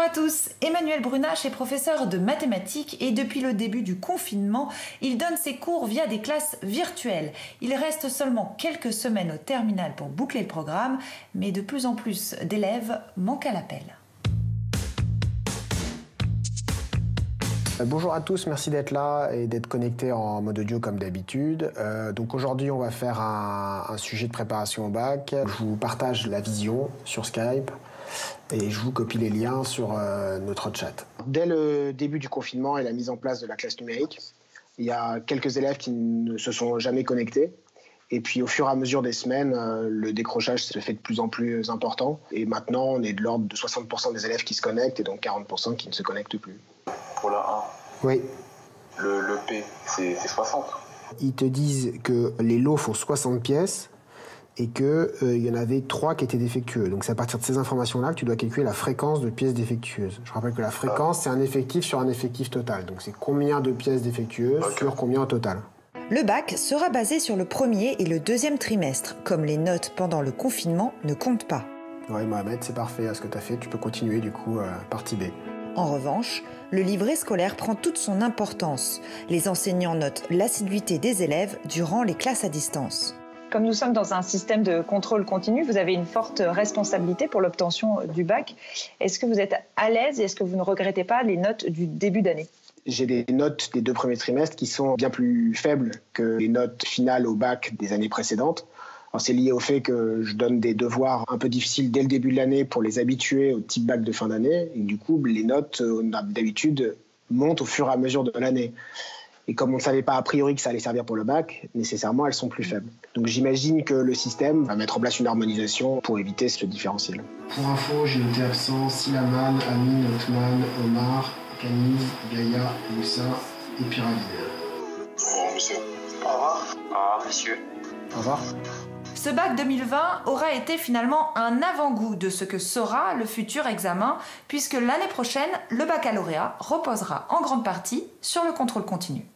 Bonjour à tous, Emmanuel Brunache est professeur de mathématiques et depuis le début du confinement, il donne ses cours via des classes virtuelles. Il reste seulement quelques semaines au terminal pour boucler le programme, mais de plus en plus d'élèves manquent à l'appel. Bonjour à tous, merci d'être là et d'être connectés en mode audio comme d'habitude. Euh, donc aujourd'hui, on va faire un, sujet de préparation au bac. Je vous partage la vision sur Skype et je vous copie les liens sur euh, notre chat. Dès le début du confinement et la mise en place de la classe numérique, il y a quelques élèves qui ne se sont jamais connectés. Et puis au fur et à mesure des semaines, euh, le décrochage se fait de plus en plus important. Et maintenant, on est de l'ordre de 60% des élèves qui se connectent et donc 40% qui ne se connectent plus. Pour la 1 Oui. Le, le P, c'est 60 Ils te disent que les lots font 60 pièces et qu'il euh, y en avait trois qui étaient défectueux. Donc c'est à partir de ces informations-là que tu dois calculer la fréquence de pièces défectueuses. Je rappelle que la fréquence, c'est un effectif sur un effectif total. Donc c'est combien de pièces défectueuses sur combien au total? Le bac sera basé sur le premier et le deuxième trimestre, comme les notes pendant le confinement ne comptent pas. Oui, Mohamed, c'est parfait à ce que tu as fait. Tu peux continuer du coup euh, partie B. En revanche, le livret scolaire prend toute son importance. Les enseignants notent l'assiduité des élèves durant les classes à distance. Comme nous sommes dans un système de contrôle continu, vous avez une forte responsabilité pour l'obtention du bac. Est-ce que vous êtes à l'aise et est-ce que vous ne regrettez pas les notes du début d'année? J'ai des notes des deux premiers trimestres qui sont bien plus faibles que les notes finales au bac des années précédentes. C'est lié au fait que je donne des devoirs un peu difficiles dès le début de l'année pour les habituer au type bac de fin d'année. Et du coup, les notes, euh, d'habitude, montent au fur et à mesure de l'année. Et comme on ne savait pas a priori que ça allait servir pour le bac, nécessairement elles sont plus faibles. Donc j'imagine que le système va mettre en place une harmonisation pour éviter ce différentiel. Pour info, j'ai noté absent Silaman, Amine, Otman, Omar, Camille, Gaïa, Moussa et Pyramide. Au revoir, monsieur. Au revoir. Au revoir, monsieur. Au revoir. Ce bac 2020 aura été finalement un avant-goût de ce que sera le futur examen, puisque l'année prochaine, le baccalauréat reposera en grande partie sur le contrôle continu.